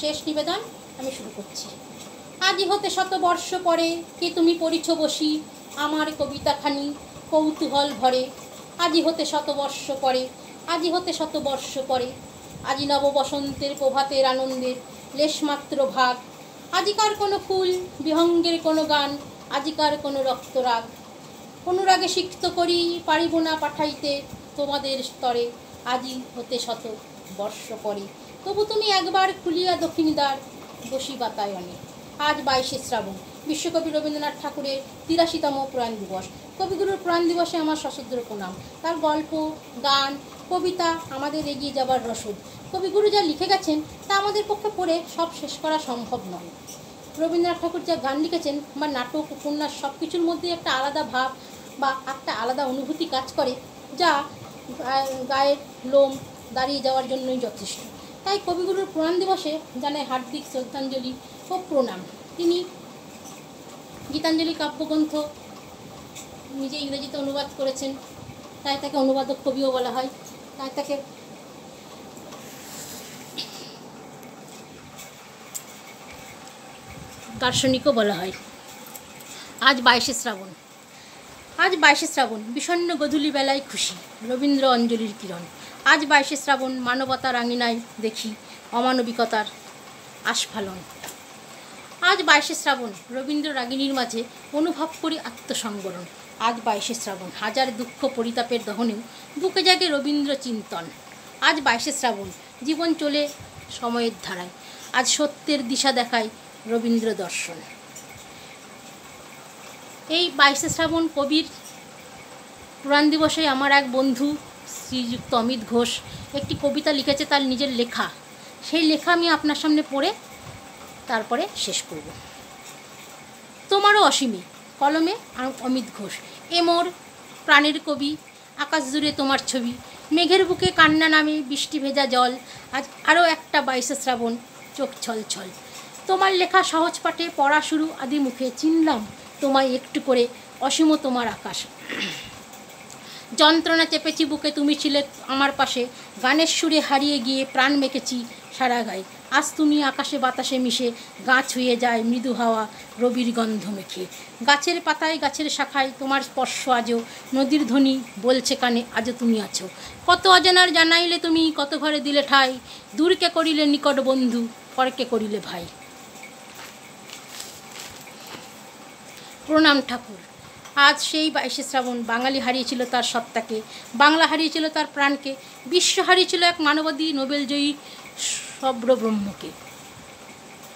শেষ নিবেদন আমি শুরু করছি। আজ হতে শত বর্ষ পরে কে তুমি পড়িছ বসি, আমার কবিতাখানি কৌতূহল ভরে। আজি হতে শত বর্ষ পরে আজি হতে শত বর্ষ পরে, আজি নব বসন্তের প্রভাতের আনন্দের লেশমাত্র ভাগ। আজিকার কোনো ফুল, বিহঙ্গের কোনো গান, আজিকার কোনো রক্তরাগ। অনুরাগে সিক্ত করি পারিব না পাঠাইতে তোমাদের স্তরে, আজি হতে শত বর্ষ পরে। তবু তুমি একবার খুলিয়া দক্ষিণ দ্বার বসি বাতায়নে আজ বাইশে শ্রাবণ, বিশ্বকবি রবীন্দ্রনাথ ঠাকুরের তিরাশিতম প্রয়াণ দিবস। কবিগুরুর প্রয়াণ দিবসে আমার সশস্ত্র প্রণাম। তার গল্প, গান, কবিতা আমাদের এগিয়ে যাবার রসদ। কবিগুরু যা লিখে গেছেন, তা আমাদের পক্ষে পড়ে সব শেষ করা সম্ভব নয়। রবীন্দ্রনাথ ঠাকুর যা গান লিখেছেন, বা নাটক, উপন্যাস সব কিছুর মধ্যে একটা আলাদা ভাব বা একটা আলাদা অনুভূতি কাজ করে, যা গায়ের লোম দাঁড়িয়ে যাওয়ার জন্যই যথেষ্ট। তাই কবিগুরুর প্রণাম দিবসে জানাই হার্দিক শ্রদ্ধাঞ্জলি ও প্রণাম। তিনি গীতাঞ্জলি কাব্যগ্রন্থ নিজে ইংরেজিতে অনুবাদ করেছেন। তাই তাকে অনুবাদক কবিও বলা হয়। তাই তাকে দার্শনিকও বলা হয়। আজ বাইশে শ্রাবণ। আজ বাইশে শ্রাবণ। বিষণ্ণ গধূলি বেলায় খুশি। রবীন্দ্র অঞ্জলির কিরণ। আজ বাইশে শ্রাবণ মানবতার আঙিনায় দেখি অমানবিকতার আস্ফালন। আজ বাইশে শ্রাবণ রবীন্দ্র রাগিনীর মাঝে অনুভব করি আত্মসংবরণ। আজ বাইশে শ্রাবণ হাজার দুঃখ পরিতাপের দহনেও বুকে জাগে রবীন্দ্র চিন্তন। আজ বাইশে শ্রাবণ জীবন চলে সময়ের ধারায়। আজ সত্যের দিশা দেখায় রবীন্দ্র দর্শন। এই বাইশে শ্রাবণ কবির পুরাণ দিবসে আমার এক বন্ধু শ্রীযুক্ত অমিত ঘোষ একটি কবিতা লিখেছে তার নিজের লেখা। সেই লেখা আমি আপনার সামনে পড়ে তারপরে শেষ করব। তোমারও অসীমে, কলমে অমিত ঘোষ। এ মোর প্রাণের কবি, আকাশ জুড়ে তোমার ছবি। মেঘের বুকে কান্না নামে বৃষ্টি ভেজা জল। আজ আরও একটা বাইশে শ্রাবণ, চোখ ছল ছল। তোমার লেখা সহজ পাঠে পড়া শুরু আদি মুখে চিনলাম তোমায় একটু করে। অসীম তোমার আকাশ। যন্ত্রণা চেপেছি বুকে, তুমি ছিলে আমার পাশে। গানের সুরে হারিয়ে গিয়ে প্রাণ মেখেছি সারা গায়ে। আজ তুমি আকাশে বাতাসে মিশে গা ছুঁয়ে যায় মৃদু হাওয়া রবির গন্ধ মেখে। গাছের পাতায় গাছের শাখায় তোমার স্পর্শ আজও। নদীর ধ্বনি বলছে কানে, আজও তুমি আছো। কত অজানার জানাইলে তুমি, কত ঘরে দিলে ঠাই। দূরকে করিলে নিকট বন্ধু, পরকে করিলে ভাই। প্রণাম ঠাকুর। আজ সেই বাইশে শ্রাবণ বাঙালি হারিয়েছিল তার সত্তাকে, বাংলা হারিয়েছিল তার প্রাণকে, বিশ্ব হারিয়েছিল এক মানবাদী নোবেলজয়ী সব্রব্রহ্মকে।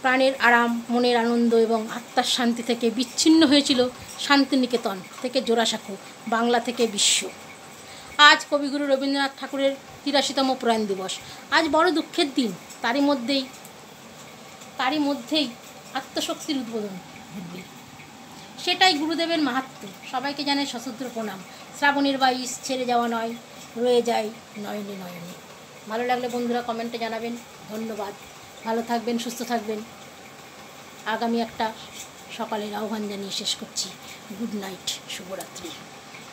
প্রাণের আরাম, মনের আনন্দ এবং আত্মার শান্তি থেকে বিচ্ছিন্ন হয়েছিল শান্তিনিকেতন থেকে জোড়াসাঁকো, বাংলা থেকে বিশ্ব। আজ কবিগুরু রবীন্দ্রনাথ ঠাকুরের তিরাশিতম প্রয়াণ দিবস। আজ বড় দুঃখের দিন, তারই মধ্যেই তারই মধ্যেই আত্মশক্তির উদ্বোধন ঘটবে। সেটাই গুরুদেবের মাহাত্ম। সবাইকে জানে সশস্ত্র প্রণাম। শ্রাবণের বাইশ ছেড়ে যাওয়া নয়, রয়ে যায় নয়নে নয়নে। ভালো লাগলে বন্ধুরা কমেন্টে জানাবেন। ধন্যবাদ। ভালো থাকবেন, সুস্থ থাকবেন। আগামী একটা সকালের আহ্বান জানিয়ে শেষ করছি। গুড নাইট, শুভরাত্রি।